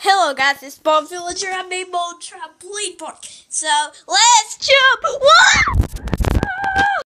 Hello guys, it's Bob Villager. I made my trampoline park. So let's jump!